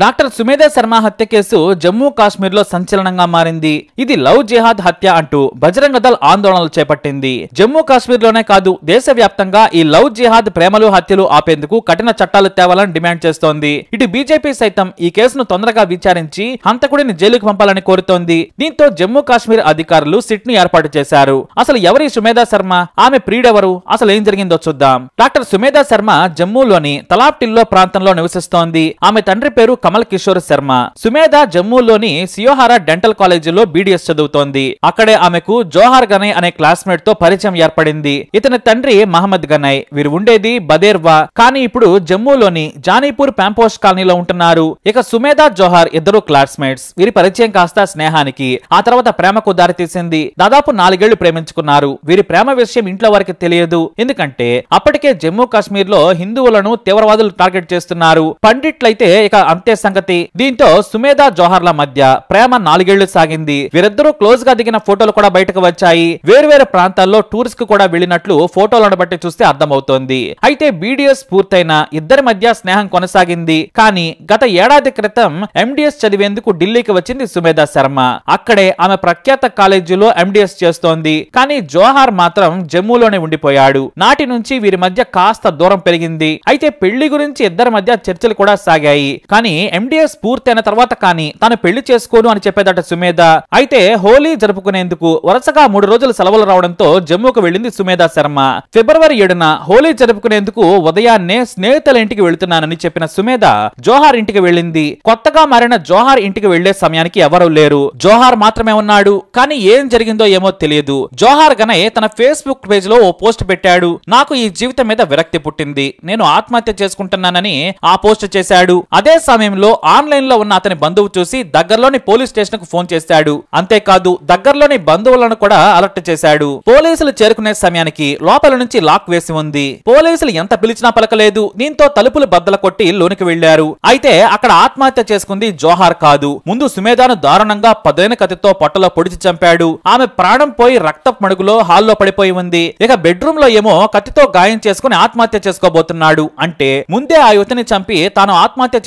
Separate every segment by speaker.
Speaker 1: Doctor Sumedha Sharma హత్య case Jammu కాశ్మీర్లో సంచలనంగా మారింది. ఇది లవ్ జిహాద్ హత్య అంటూ బజరంగ దళ్ ఆందోళనలు చేపట్టింది. జమ్మూ కాశ్మీర్లోనే కాదు దేశవ్యాప్తంగా ఈ లవ్ జిహాద్ ప్రేమలు హత్యలు ఆపేందుకు కఠిన చట్టాలు తేవాలని డిమాండ్ చేస్తోంది. ఇటు బీజేపీ సైతం ఈ కేసును తొందరగా విచారించి హంతకుడిని జైలుకు పంపాలని కోరుతోంది. దీంతో జమ్మూ కాశ్మీర్ అధికారులు సిట్ని ఏర్పాటు చేశారు. అసలు ఎవరి సుమేధ శర్మ? ఆమె ప్రియుడెవరు? అసలు ఏం జరిగిందో చూద్దాం. డాక్టర్ సుమేధ శర్మ జమ్మూలోని తలాప్టిల్లో ప్రాంతంలో నివసిస్తోంది. ఆమె తండ్రి పేరు కమల్ కిషోర్ శర్మ. సుమేధ జమ్మూలోని సియోహారా డెంటల్ కాలేజీలో బీడీఎస్ చదువుతోంది. అక్కడే ఆమెకు జోహార్ గనై అనే క్లాస్మేట్తో పరిచయం ఏర్పడింది. ఇతని తండ్రి మహమ్మద్ గనై. వీరు ఉండేది బదేర్వా. కానీ ఇప్పుడు జమ్మూలోని జానీపూర్ ప్యాంపోష్ కాలనీలో ఉంటున్నారు. ఇక సుమేధ జోహార్ ఇద్దరు క్లాస్మేట్స్. వీరి పరిచయం కాస్త స్నేహానికి. ఆ తర్వాత ప్రేమకు దారితీసింది. దాదాపు నాలుగేళ్ళు ప్రేమించుకున్నారు. వీరి ప్రేమ విషయం ఇంట్లో వారికి తెలియదు. ఎందుకంటే అప్పటికే జమ్మూ కాశ్మీర్లో హిందువులను తీవ్రవాదులు టార్గెట్ చేస్తున్నారు. పండిట్లయితే ఇక అంతే సంగతి. దీంతో సుమేధ జోహర్ల మధ్య ప్రేమ నాలుగేళ్ళు సాగింది. వీరిద్దరూ క్లోజ్గా దిగిన ఫోటోలు కూడా బయటకు వచ్చాయి. వేరువేరు ప్రాంతాల్లో టూర్స్కు కూడా వెళ్ళినట్లు ఫోటోలను బట్టి చూస్తే అర్థమవుతోంది. అయితే బీడీఎస్ పూర్తయిన ఇద్దరి మధ్య స్నేహం కొనసాగింది. కానీ గత ఏడాది క్రితం ఎండిఎస్ చదివేందుకు ఢిల్లీకి వచ్చింది సుమేధ శర్మ. అక్కడే ఆమె ప్రఖ్యాత కాలేజీలో ఎండిఎస్ చేస్తోంది. కానీ జోహార్ మాత్రం జమ్మూలోనే ఉండిపోయాడు. నాటి నుంచి వీరి మధ్య కాస్త దూరం పెరిగింది. అయితే పెళ్ళి గురించి ఇద్దరి మధ్య చర్చలు కూడా సాగాయి. కానీ ఎండిఎస్ పూర్తయిన తర్వాత కానీ తాను పెళ్ళి చేసుకోను అని చెప్పేదట సుమేధ. అయితే హోలీ జరుపుకునేందుకు వరుసగా మూడు రోజులు సెలవులు రావడంతో జమ్మూకు వెళ్ళింది సుమేధ శర్మ. ఫిబ్రవరి ఏడున హోలీ జరుపుకునేందుకు ఉదయాన్నే స్నేహితుల ఇంటికి వెళుతున్నానని చెప్పిన సుమేధ జోహార్ ఇంటికి వెళ్ళింది. కొత్తగా మారిన జోహార్ ఇంటికి వెళ్ళే సమయానికి ఎవరూ లేరు. జోహార్ మాత్రమే ఉన్నాడు కానీ ఏం జరిగిందో ఏమో తెలియదు. జోహార్ గనై తన ఫేస్బుక్ పేజ్లో ఓ పోస్ట్ పెట్టాడు. నాకు ఈ జీవితం మీద విరక్తి పుట్టింది. నేను ఆత్మహత్య చేసుకుంటున్నానని ఆ పోస్ట్ చేశాడు. అదే సమయంలో ఆన్లైన్లో ఉన్న అతని బంధువు చూసి దగ్గరలోని పోలీస్ స్టేషన్కు ఫోన్ చేశాడు. అంతేకాదు దగ్గరలోని బంధువులను కూడా అలర్ట్ చేశాడు. పోలీసులు చేరుకునే సమయానికి లోపల నుంచి లాక్ వేసి ఉంది. పోలీసులు ఎంత పిలిచినా పలకలేదు. దీంతో తలుపులు బద్దల కొట్టి లోనికి వెళ్ళారు అయితే అక్కడ ఆత్మహత్య చేసుకుంది జోహార్ కాదు. ముందు సుమేధాను దారుణంగా పదైన కత్తితో పొట్టలో పొడిచి చంపాడు. ఆమె ప్రాణం పోయి రక్తపు మడుగులో హాల్లో పడిపోయి ఉంది. ఇక బెడ్రూమ్లో ఏమో కత్తితో గాయం చేసుకుని ఆత్మహత్య చేసుకోబోతున్నాడు. అంటే ముందే ఆ యువతిని చంపి తాను ఆత్మహత్య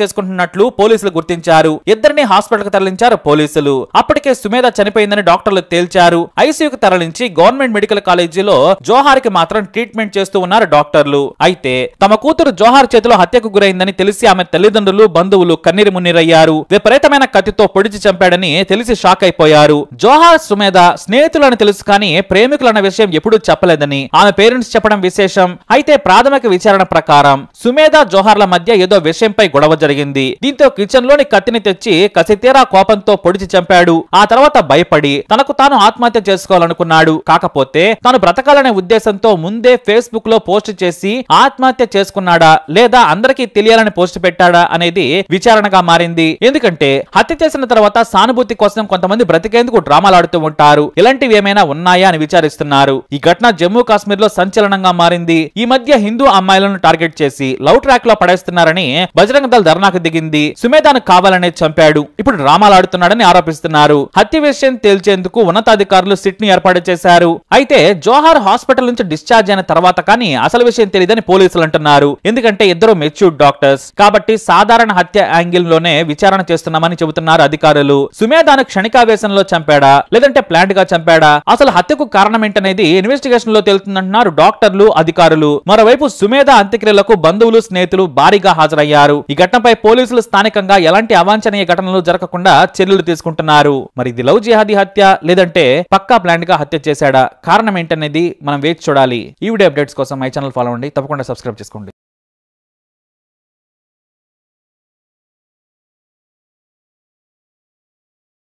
Speaker 1: ఉన్నట్లు పోలీసులు గుర్తించారు. ఇద్దరిని హాస్పిటల్కు తరలించారు పోలీసులు. అప్పటికే సుమేధ చనిపోయిందని డాక్టర్లు తేల్చారు. ఐసీయూకి తరలించి గవర్నమెంట్ మెడికల్ కాలేజీలో జోహార్కి మాత్రం ట్రీట్మెంట్ చేస్తూ ఉన్నారు డాక్టర్లు. అయితే తమ కూతురు జోహార్ చేతిలో హత్యకు గురైందని తెలిసి ఆమె తల్లిదండ్రులు బంధువులు కన్నీరు మున్నీరయ్యారు. విపరీతమైన కత్తితో పొడిచి చంపాడని తెలిసి షాక్ అయిపోయారు. జోహార్ సుమేధ స్నేహితులని తెలుసు కానీ ప్రేమికులన్న విషయం ఎప్పుడూ చెప్పలేదని. ఆమె పేరెంట్స్ చెప్పడం విశేషం. అయితే ప్రాథమిక విచారణ ప్రకారం సుమేధ జోహార్ల మధ్య ఏదో విషయంపై గొడవ జరిగింది. దీంతో కిచెన్లోని కత్తిని తెచ్చి కసితీరా కోపంతో పొడిచి చంపాడు. ఆ తర్వాత భయపడి తనకు తాను ఆత్మహత్య చేసుకోవాలనుకున్నాడు. కాకపోతే తాను బ్రతకాలనే ఉద్దేశంతో ముందే ఫేస్బుక్లో పోస్ట్ చేసి ఆత్మహత్య చేసుకున్నాడా లేదా అందరికీ తెలియాలని పోస్ట్ పెట్టాడా అనేది విచారణగా మారింది. ఎందుకంటే హత్య చేసిన తర్వాత సానుభూతి కోసం కొంతమంది బ్రతికేందుకు డ్రామాలు ఆడుతూ ఉంటారు. ఇలాంటివి ఏమైనా ఉన్నాయా అని విచారిస్తున్నారు. ఈ ఘటన జమ్మూ కాశ్మీర్లో సంచలనంగా మారింది. ఈ మధ్య హిందూ అమ్మాయిలను టార్గెట్ చేసి లవ్ ట్రాక్లో పడేస్తున్నారని బజరంగ దళ ధర్నాకు దిగింది. సుమేధాను కావాలనే చంపాడు. ఇప్పుడు డ్రామాలాడుతున్నాడని ఆరోపిస్తున్నారు. హత్య విషయం తేల్చేందుకు ఉన్నతాధికారులు సిట్ని ఏర్పాటు చేశారు. అయితే జోహార్ హాస్పిటల్ నుంచి డిశ్చార్జ్ అయిన తర్వాత కానీ అసలు విషయం తెలియదని పోలీసులు అంటున్నారు. ఎందుకంటే ఇద్దరు మెచ్యూర్డ్ డాక్టర్స్. కాబట్టి సాధారణ హత్య యాంగిల్లోనే విచారణ చేస్తున్నామని చెబుతున్నారు అధికారులు. సుమేధాను క్షణికావేశంలో చంపాడా? లేదంటే ప్లాంట్గా చంపాడా? అసలు హత్యకు కారణం ఏంటనేది ఇన్వెస్టిగేషన్లో తేలుతుందంటున్నారు డాక్టర్లు అధికారులు. మరోవైపు సుమేధ అంత్యక్రియలకు బంధువులు స్నేహితులు భారీగా హాజరయ్యారు. ఈ ఘటనపై పోలీసులు స్థానికంగా ఎలాంటి అవాంఛనీయ ఘటనలు జరగకుండా చర్యలు తీసుకుంటున్నారు? మరి ఇది లవ్ జిహాదీ హత్య లేదంటే పక్కా ప్లాన్గా హత్య చేశాడా? కారణం ఏంటనేది మనం వేచి చూడాలి. ఈ వీడియో అప్డేట్స్ కోసం మై ఛానల్ ఫాలో అండి తప్పకుండా సబ్స్క్రైబ్ చేసుకోండి.